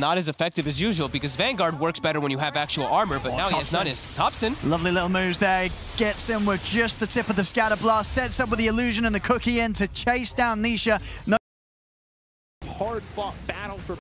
not as effective as usual because Vanguard works better when you have actual armor, but Oh, now he has none. Is Topson. Lovely little moves there. Gets in with just the tip of the scatter blast. Sets up with the illusion and the cookie in to chase down Nisha. No hard fought battle for